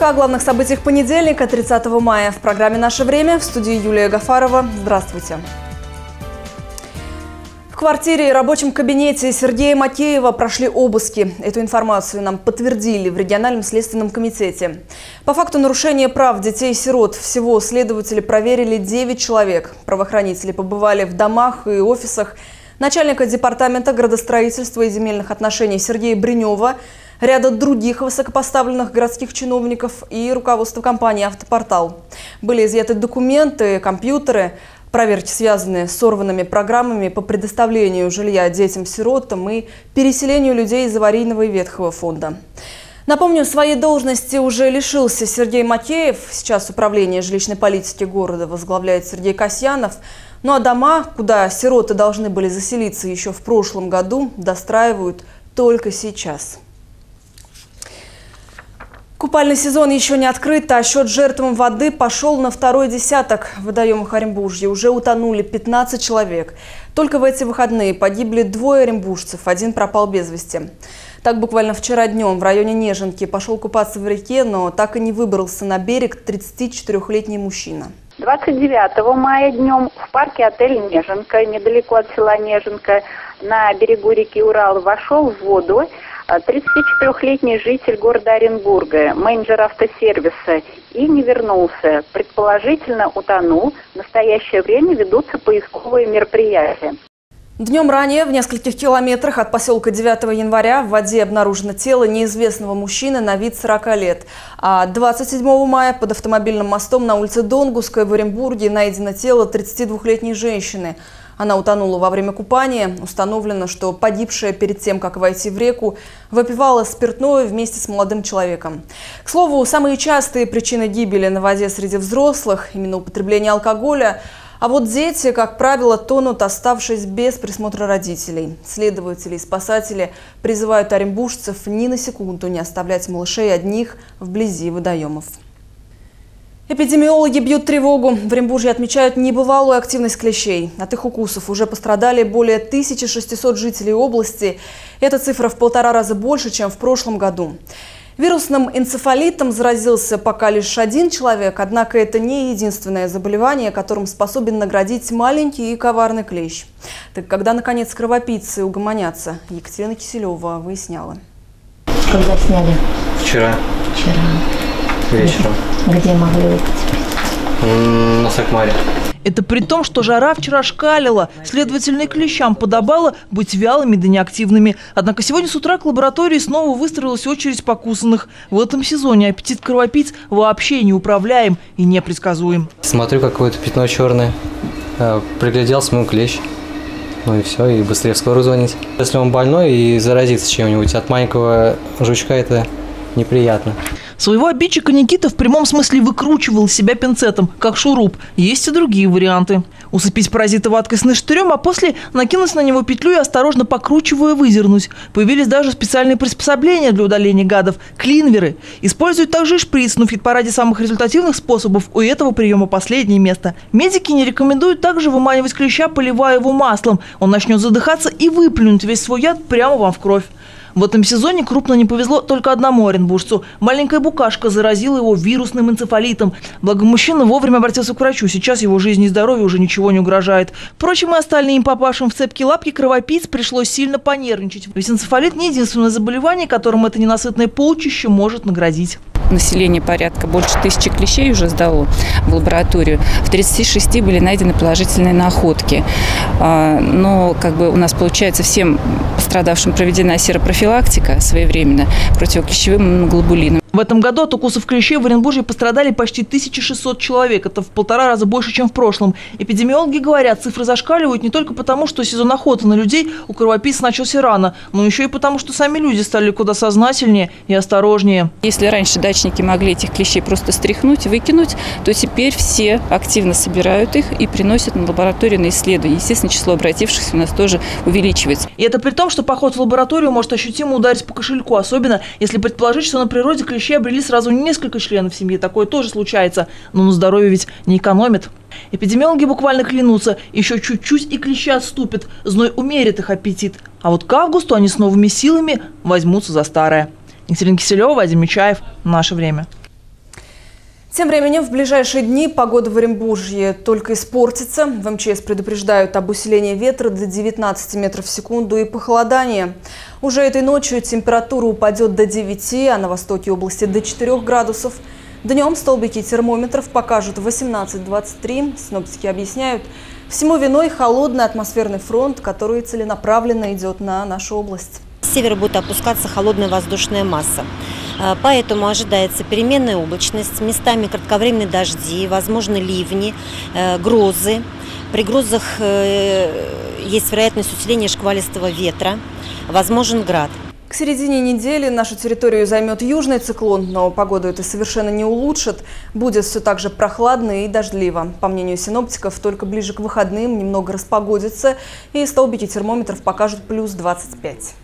Коротко о главных событиях понедельника, 30 мая. В программе «Наше время» в студии Юлия Гафарова. Здравствуйте. В квартире и рабочем кабинете Сергея Макеева прошли обыски. Эту информацию нам подтвердили в региональном следственном комитете. По факту нарушения прав детей-сирот всего следователи проверили 9 человек. Правоохранители побывали в домах и офисах начальника департамента градостроительства и земельных отношений Сергея Бринева, ряда других высокопоставленных городских чиновников и руководства компании «Автопортал». Были изъяты документы, компьютеры, проверки, связанные с сорванными программами по предоставлению жилья детям-сиротам и переселению людей из аварийного и ветхого фонда. Напомню, своей должности уже лишился Сергей Макеев. Сейчас управление жилищной политики города возглавляет Сергей Касьянов. Ну а дома, куда сироты должны были заселиться еще в прошлом году, достраивают только сейчас. Купальный сезон еще не открыт, а счет жертвам воды пошел на второй десяток. В водоемах Оренбуржья уже утонули 15 человек. Только в эти выходные погибли двое оренбуржцев, один пропал без вести. Так буквально вчера днем в районе Неженки пошел купаться в реке, но так и не выбрался на берег 34-летний мужчина. 29 мая днем в парке отель «Неженка», недалеко от села Неженка, на берегу реки Урал, вошел в воду 34-летний житель города Оренбурга, менеджер автосервиса, и не вернулся. Предположительно утонул. В настоящее время ведутся поисковые мероприятия. Днем ранее в нескольких километрах от поселка 9 января в воде обнаружено тело неизвестного мужчины на вид 40 лет. А 27 мая под автомобильным мостом на улице Донгусской в Оренбурге найдено тело 32-летней женщины. Она утонула во время купания. Установлено, что погибшая перед тем, как войти в реку, выпивала спиртное вместе с молодым человеком. К слову, самые частые причины гибели на воде среди взрослых – именно употребление алкоголя – а вот дети, как правило, тонут, оставшись без присмотра родителей. Следователи и спасатели призывают оренбуржцев ни на секунду не оставлять малышей одних вблизи водоемов. Эпидемиологи бьют тревогу. В Оренбурге отмечают небывалую активность клещей. От их укусов уже пострадали более 1600 жителей области. Эта цифра в полтора раза больше, чем в прошлом году. Вирусным энцефалитом заразился пока лишь один человек, однако это не единственное заболевание, которым способен наградить маленький и коварный клещ. Так когда, наконец, кровопийцы угомонятся, Екатерина Киселева выясняла. Когда сняли? Вчера. Вчера. Вечером. Где, могли выпить? На Сакмаре. Это при том, что жара вчера шкалила. Следовательно, и клещам подобало быть вялыми да неактивными. Однако сегодня с утра к лаборатории снова выстроилась очередь покусанных. В этом сезоне аппетит кровопийц вообще неуправляем и непредсказуем. Смотрю, какое-то пятно черное. А, Пригляделся, ну, клещ. Ну и все, и быстрее в скорую звонить. Если он больной и заразится чем-нибудь от маленького жучка, это неприятно. Своего обидчика Никита в прямом смысле выкручивал себя пинцетом, как шуруп. Есть и другие варианты. Усыпить паразита ваткой с наштырем, а после накинуть на него петлю и осторожно покручивая выдернуть. Появились даже специальные приспособления для удаления гадов – клинверы. Используют также и шприц, но в хит-параде самых результативных способов у этого приема последнее место. Медики не рекомендуют также выманивать клеща, поливая его маслом. Он начнет задыхаться и выплюнуть весь свой яд прямо вам в кровь. В этом сезоне крупно не повезло только одному оренбуржцу. Маленькая букашка заразила его вирусным энцефалитом. Благо мужчина вовремя обратился к врачу. Сейчас его жизни и здоровью уже ничего не угрожает. Впрочем, и остальным попавшим в цепки лапки кровопийц пришлось сильно понервничать. Ведь энцефалит не единственное заболевание, которым это ненасытное полчище может наградить население порядка больше тысячи клещей уже сдало в лабораторию. В 36 были найдены положительные находки. А, но как бы у нас получается всем пострадавшим проведена серопрофилактика своевременно противоклещевым глобулином. В этом году от укусов клещей в Оренбурге пострадали почти 1600 человек. Это в полтора раза больше, чем в прошлом. Эпидемиологи говорят, цифры зашкаливают не только потому, что сезон охоты на людей у кровопийц начался рано, но еще и потому, что сами люди стали куда сознательнее и осторожнее. Если раньше дачники могли этих клещей просто стряхнуть, выкинуть, то теперь все активно собирают их и приносят на лабораторию на исследование. Естественно, число обратившихся у нас тоже увеличивается. И это при том, что поход в лабораторию может ощутимо ударить по кошельку, особенно если предположить, что на природе клещи клещи обрели сразу несколько членов семьи. Такое тоже случается. Но на здоровье ведь не экономит. Эпидемиологи буквально клянутся, еще чуть-чуть и клещи отступят, зной умерит их аппетит. А вот к августу они с новыми силами возьмутся за старое. Екатерина Киселева, Вадим Мичаев. Наше время. Тем временем в ближайшие дни погода в Оренбуржье только испортится. В МЧС предупреждают об усилении ветра до 19 метров в секунду и похолодания. Уже этой ночью температура упадет до 9, а на востоке области до 4 градусов. Днем столбики термометров покажут 18-23. Синоптики объясняют, всему виной холодный атмосферный фронт, который целенаправленно идет на нашу область. С севера будет опускаться холодная воздушная масса. Э, поэтому ожидается переменная облачность, местами кратковременные дожди, возможно ливни, э, грозы. При грозах э, есть вероятность усиления шквалистого ветра, возможен град. К середине недели нашу территорию займет южный циклон, но погоду это совершенно не улучшит. Будет все так же прохладно и дождливо. По мнению синоптиков, только ближе к выходным немного распогодится, и столбики термометров покажут плюс 25.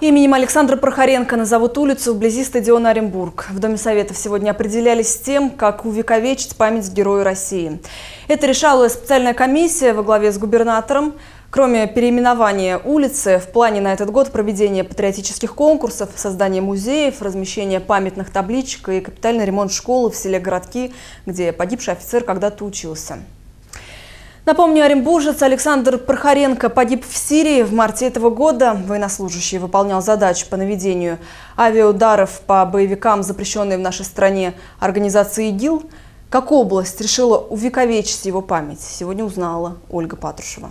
Именем Александра Прохоренко назовут улицу вблизи стадиона Оренбург. В Доме Советов сегодня определялись с тем, как увековечить память Герою России. Это решала специальная комиссия во главе с губернатором. Кроме переименования улицы, в плане на этот год проведения патриотических конкурсов, создание музеев, размещение памятных табличек и капитальный ремонт школы в селе Городки, где погибший офицер когда-то учился. Напомню, оренбуржец Александр Прохоренко погиб в Сирии в марте этого года. Военнослужащий выполнял задачи по наведению авиаударов по боевикам, запрещенной в нашей стране организации ИГИЛ. Как область решила увековечить его память, сегодня узнала Ольга Патрушева.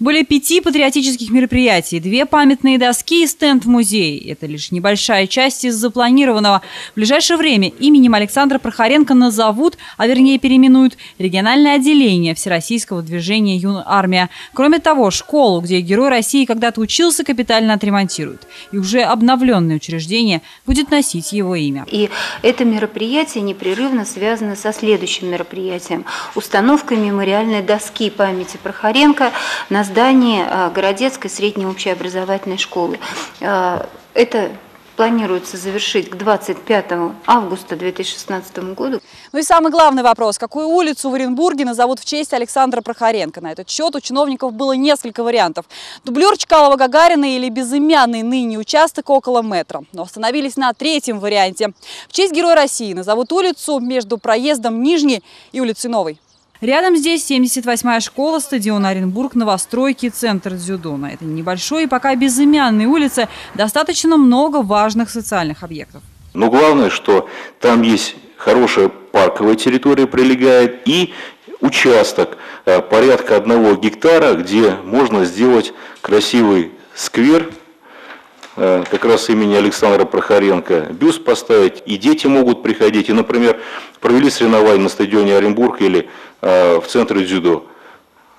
Более пяти патриотических мероприятий, две памятные доски и стенд в музее. Это лишь небольшая часть из запланированного. В ближайшее время именем Александра Прохоренко назовут, а вернее переименуют, региональное отделение Всероссийского движения «Юная армия». Кроме того, школу, где герой России когда-то учился, капитально отремонтируют. И уже обновленное учреждение будет носить его имя. И это мероприятие непрерывно связано со следующим мероприятием. Установкой мемориальной доски памяти Прохоренко на здании а, Городецкой средней общеобразовательной школы. А, это планируется завершить к 25 августа 2016 году. Ну и самый главный вопрос. Какую улицу в Оренбурге назовут в честь Александра Прохоренко? На этот счет у чиновников было несколько вариантов. Дублер Чкалова-Гагарина или безымянный ныне участок около метра. Но остановились на третьем варианте. В честь Героя России назовут улицу между проездом Нижней и улицей Новой. Рядом здесь 78-я школа, стадион Оренбург, новостройки, центр дзюдо. На этой небольшой и пока безымянной улице достаточно много важных социальных объектов. Но главное, что там есть хорошая парковая территория прилегает и участок э, порядка одного гектара, где можно сделать красивый сквер, как раз имени Александра Прохоренко, бюст поставить, и дети могут приходить. И, например, провели соревнования на стадионе Оренбург или Э, в центре дзюдо.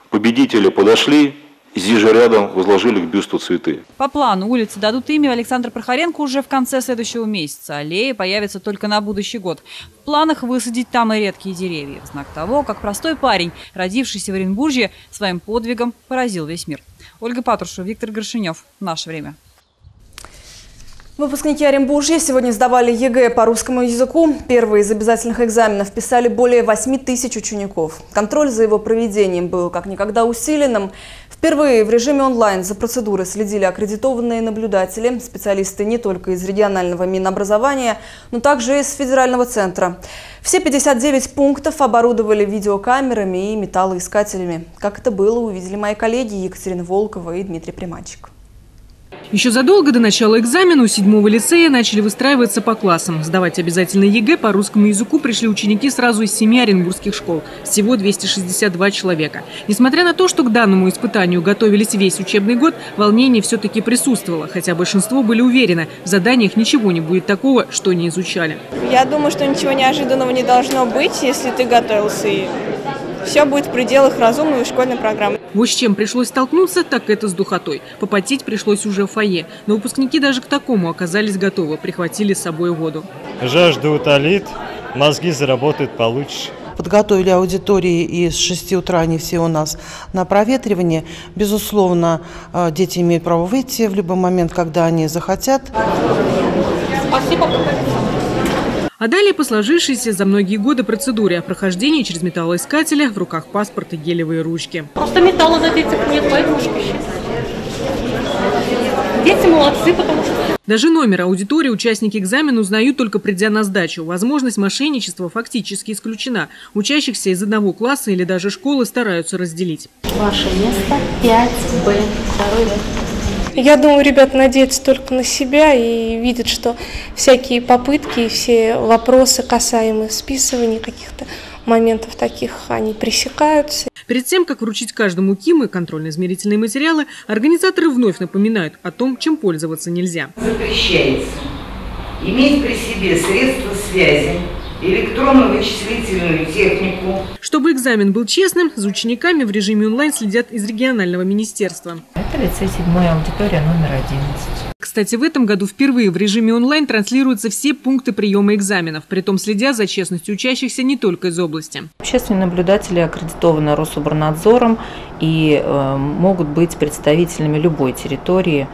Победители подошли, Здесь же рядом возложили к бюсту цветы. По плану улицы дадут имя Александра Прохоренко уже в конце следующего месяца. Аллея появится только на будущий год. В планах высадить там и редкие деревья. В знак того, как простой парень, родившийся в Оренбурге, своим подвигом поразил весь мир. Ольга Патрушева, Виктор Горшинев. Наше время. Выпускники Оренбуржья сегодня сдавали ЕГЭ по русскому языку. Первые из обязательных экзаменов писали более 8 тысяч учеников. Контроль за его проведением был как никогда усиленным. Впервые в режиме онлайн за процедурой следили аккредитованные наблюдатели, специалисты не только из регионального Минобразования, но также из федерального центра. Все 59 пунктов оборудовали видеокамерами и металлоискателями. Как это было, увидели мои коллеги Екатерина Волкова и Дмитрий Приманчик. Еще задолго до начала экзамена у седьмого лицея начали выстраиваться по классам. Сдавать обязательно ЕГЭ по русскому языку пришли ученики сразу из семи оренбургских школ. Всего 262 человека. Несмотря на то, что к данному испытанию готовились весь учебный год, волнение все-таки присутствовало. Хотя большинство были уверены, в заданиях ничего не будет такого, что не изучали. Я думаю, что ничего неожиданного не должно быть, если ты готовился и все будет в пределах разумной школьной программы. Вот с чем пришлось столкнуться, так это с духотой. Попотеть пришлось уже в фойе. Но выпускники даже к такому оказались готовы, прихватили с собой воду. Жажда утолит, мозги заработают получше подготовили аудитории, и с 6 утра они все у нас на проветривание. Безусловно, э, дети имеют право выйти в любой момент, когда они захотят. Спасибо. А далее по сложившейся за многие годы процедуре о прохождении через металлоискателя в руках паспорт и гелевые ручки. Просто металла на детях нет, поэтому. Дети молодцы, потому что Даже номер аудитории участники экзамена узнают только придя на сдачу. Возможность мошенничества фактически исключена. Учащихся из одного класса или даже школы стараются разделить. Ваше место 5Б. Второй. Я думаю, ребята надеются только на себя и видят, что всякие попытки и все вопросы, касаемые списывания каких-то моментов таких, они пресекаются. Перед тем, как вручить каждому КИМы контрольно-измерительные материалы, организаторы вновь напоминают о том, чем пользоваться нельзя. Запрещается иметь при себе средства связи, электронно-вычислительную технику. Чтобы экзамен был честным, за учениками в режиме онлайн следят из регионального министерства. Это лицей 7 аудитория номер 11. Кстати, в этом году впервые в режиме онлайн транслируются все пункты приема экзаменов, притом следя за честностью учащихся не только из области. Общественные наблюдатели аккредитованы Рособорнадзором и э, могут быть представителями любой территории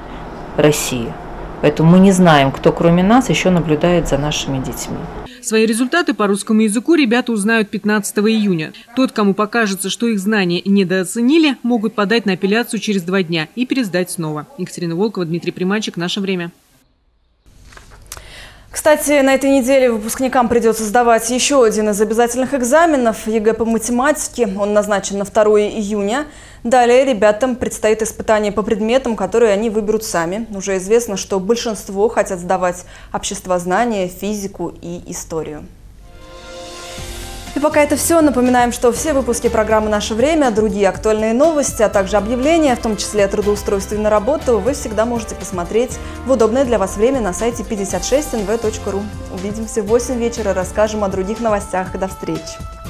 России. Поэтому мы не знаем, кто кроме нас еще наблюдает за нашими детьми. Свои результаты по русскому языку ребята узнают 15 июня. Тот, кому покажется, что их знания недооценили, могут подать на апелляцию через два дня и пересдать снова. Екатерина Волкова, Дмитрий Приманчик. Наше время. Кстати, на этой неделе выпускникам придется сдавать еще один из обязательных экзаменов ЕГЭ по математике. Он назначен на 2 июня. Далее ребятам предстоит испытание по предметам, которые они выберут сами. Уже известно, что большинство хотят сдавать обществознание, физику и историю. И пока это все, напоминаем, что все выпуски программы «Наше время», другие актуальные новости, а также объявления, в том числе о трудоустройстве на работу, вы всегда можете посмотреть в удобное для вас время на сайте 56nv.ru. Увидимся в 8 вечера, расскажем о других новостях. До встречи!